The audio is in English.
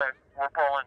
We're pulling.